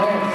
Thanks.